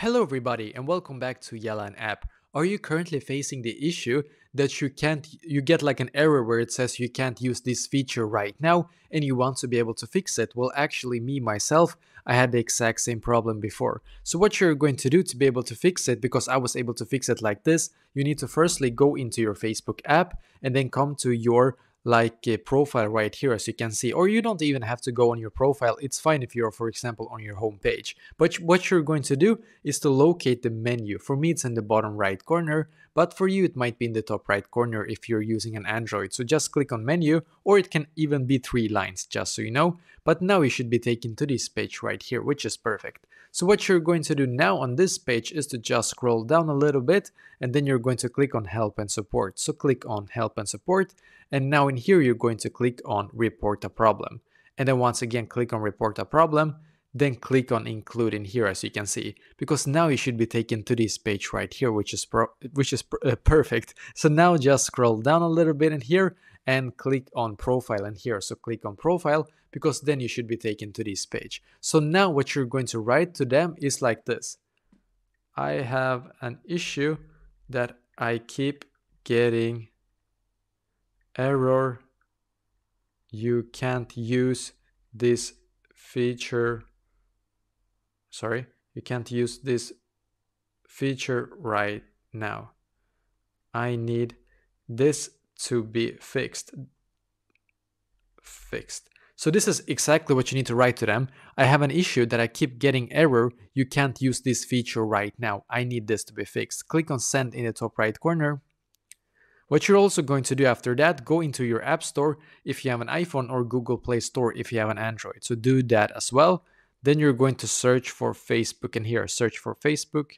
Hello everybody and welcome back to Yalan app. Are you currently facing the issue that you can't you get like an error where it says you can't use this feature right now and you want to be able to fix it? Well, actually me myself, I had the exact same problem before. So what you're going to do to be able to fix it because I was able to fix it like this, you need to firstly go into your Facebook app and then come to your like a profile right here as you can see or you don't even have to go on your profile. It's fine if you're for example on your home page but what you're going to do is to locate the menu. For me it's in the bottom right corner but for you it might be in the top right corner if you're using an android so just click on menu or it can even be three lines just so you know but now you should be taken to this page right here which is perfect so what you're going to do now on this page is to just scroll down a little bit and then you're going to click on help and support. So click on help and support and now in here you're going to click on report a problem. And then once again click on report a problem then click on include in here as you can see because now you should be taken to this page right here which is which is uh, perfect. So now just scroll down a little bit in here and click on profile in here. So click on profile because then you should be taken to this page. So now what you're going to write to them is like this. I have an issue that i keep getting error. You can't use this feature sorry, you can't use this feature right now. I need this to be fixed. Fixed. So this is exactly what you need to write to them. I have an issue that I keep getting error. You can't use this feature right now. I need this to be fixed. Click on send in the top right corner. What you're also going to do after that, go into your app store if you have an iPhone or Google Play Store if you have an Android. So do that as well. Then you're going to search for Facebook and here, search for Facebook.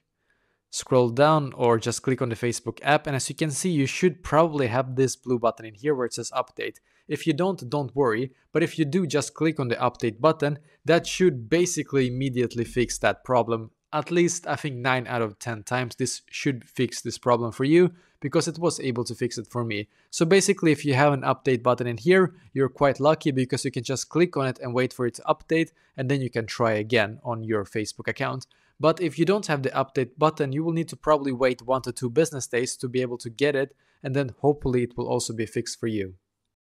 Scroll down or just click on the Facebook app. And as you can see, you should probably have this blue button in here where it says update. If you don't, don't worry. But if you do, just click on the update button. That should basically immediately fix that problem at least I think 9 out of 10 times this should fix this problem for you because it was able to fix it for me. So basically if you have an update button in here, you're quite lucky because you can just click on it and wait for it to update and then you can try again on your Facebook account. But if you don't have the update button, you will need to probably wait one to two business days to be able to get it and then hopefully it will also be fixed for you.